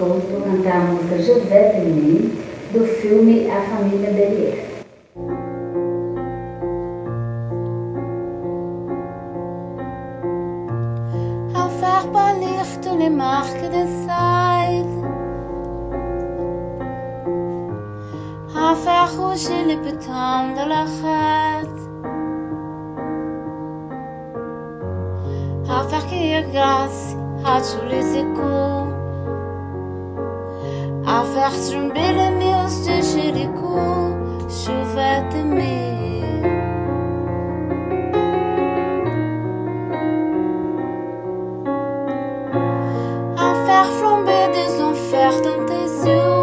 Couto, cantar a música José Temim, do filme A Família Belier. Les marques de side À faire rougir les putains de la rate À faire grâce à tous les À faire trembler les murs de Jéricho Je vais t'aimer. À faire flamber des enfers dans tes yeux,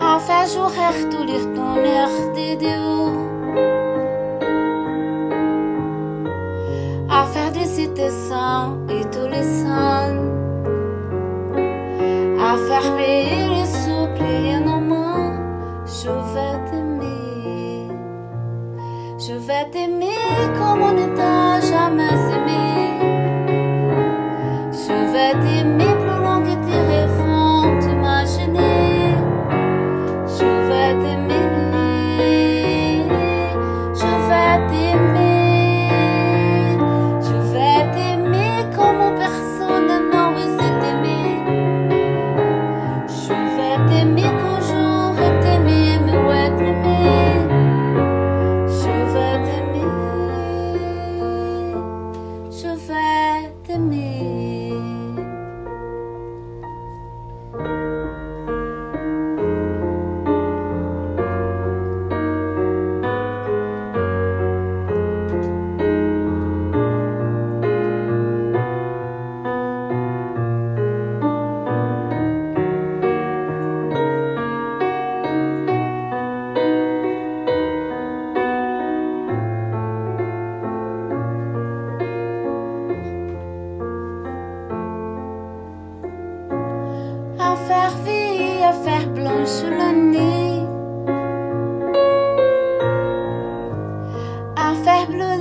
à faire jouer tout les tonnerres des dieux, comme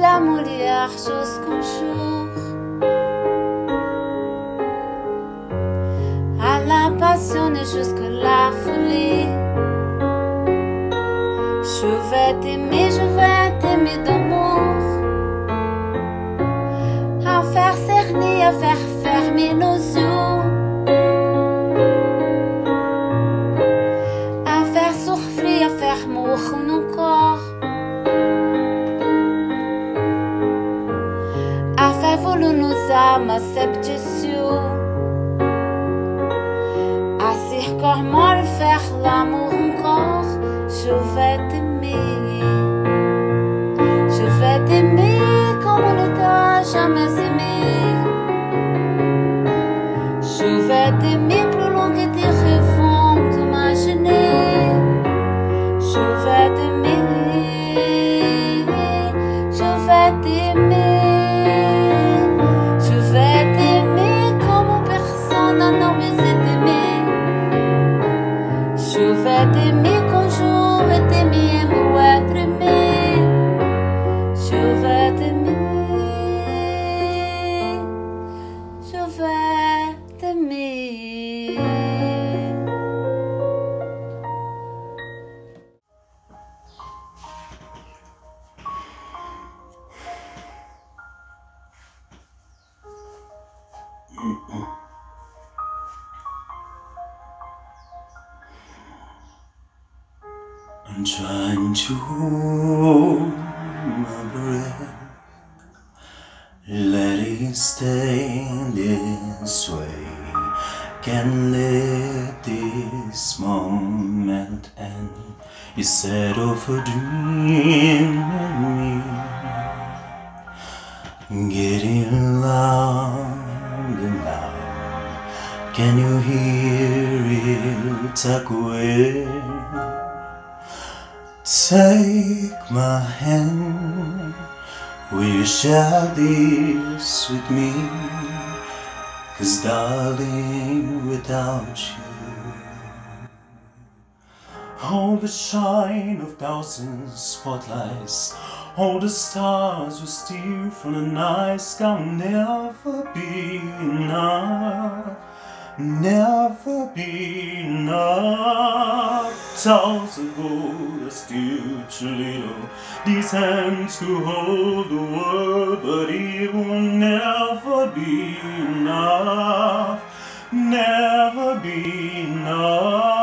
la molière jusqu'au jour. À la passion et jusque la folie. Je vais t'aimer, je vais t'aimer d'amour. À faire cerner, à faire fermer nos yeux. Sept cieux, à circuler le faire l'amour encore. Je vais t'aimer, je vais t'aimer comme on ne t'a jamais aimé. Je vais t'aimer mi conjure tes mille mois tremés. Mm-hmm. Trying to hold my breath, let it stay this way. Can't let this moment end. Set off a dream in me, getting louder now. Can you hear it tuck away? Take my hand, will you share this with me? Cause darling, without you, all the shine of thousand spotlights All the stars will steal from the night will never be enough. Never be enough. Towers of gold are still little. These hands could hold the world, but it will never be enough. Never be enough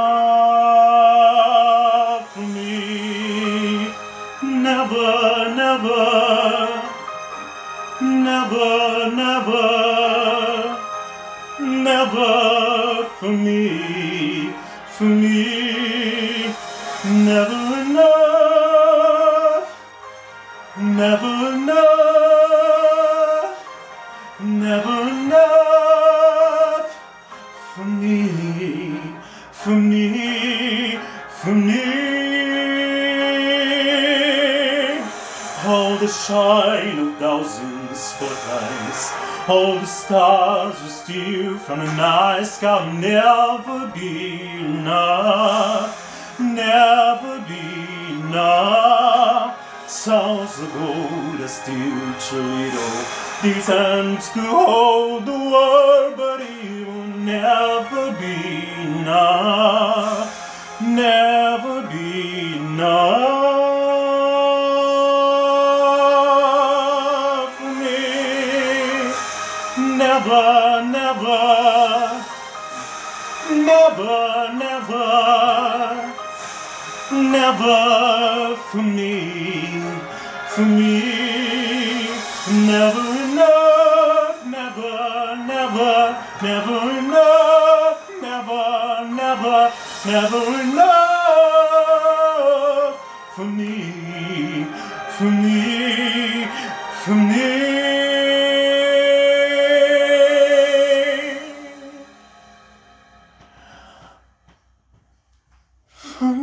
for me, for me. Shine of thousand spotlights, all the stars will steal from the night sky will never be enough, never be enough. Sounds of gold are still too little. These hands could hold the world, but it will never be enough, never never for me, for me. Never enough, never, never, never enough, never, never, never For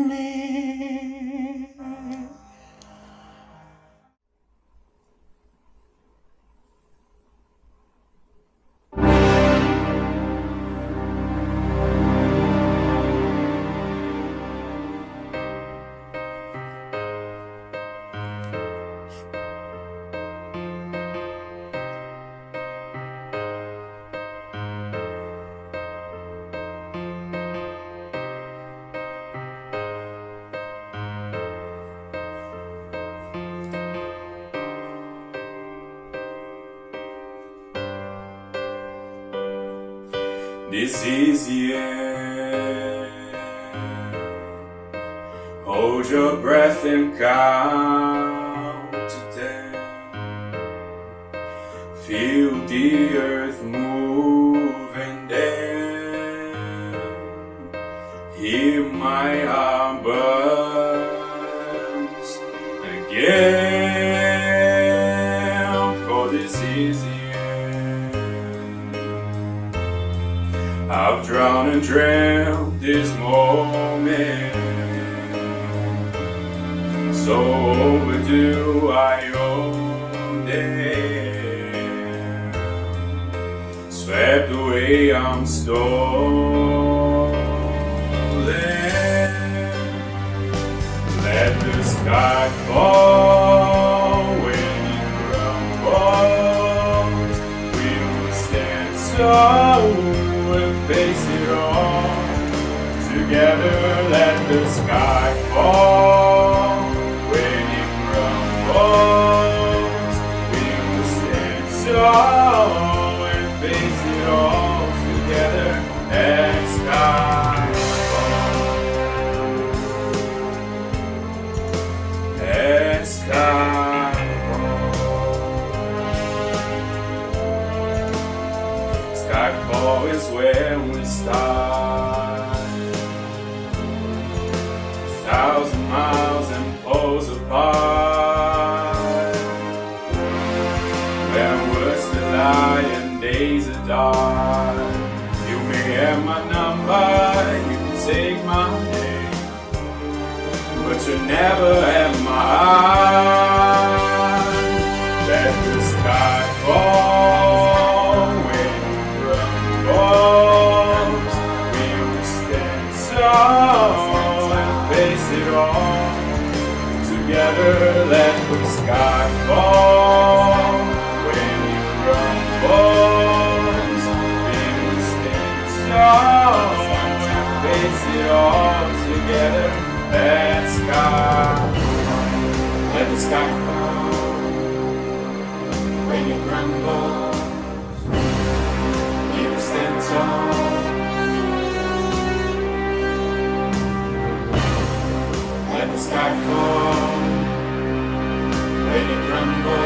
This is the end. Hold your breath and count to ten. Feel the earth move and hear my heart I've drowned and dreamt this moment. So overdue, I own them. Swept away, I'm stolen. Let the sky fall when it crumbles. We will stand and face it all. Together, let the sky fall when it crumbles. We will stand tall and face it all together dark. You may have my number, you can take my name, but you never have my heart. Let the sky fall when it crumbles. We will stand tall and face it all. Together, let the sky fall face it all together. Let sky, let the sky fall when you crumble. We will stand tall. Let the sky fall when it crumbles.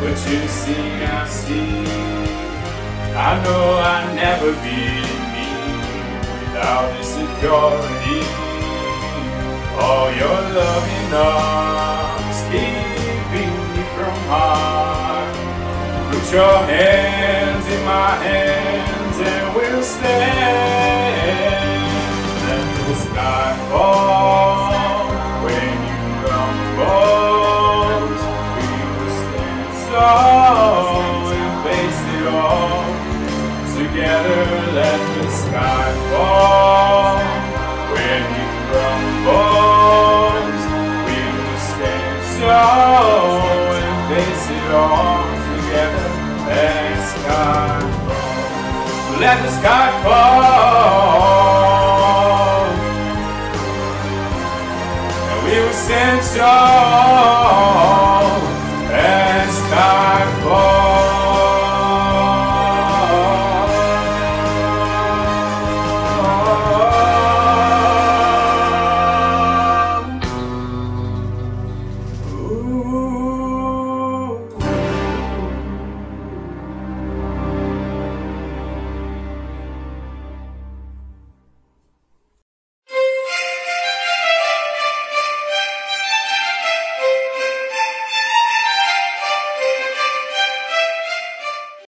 What you see, I see. I know I'll never be me without insecurity. All your loving arms keeping me from harm. Put your hands in my hands and we'll stand. Let the sky fall Together, let the sky fall when you rumble. We will stand tall and face it all together. Let the sky fall. Let the sky fall.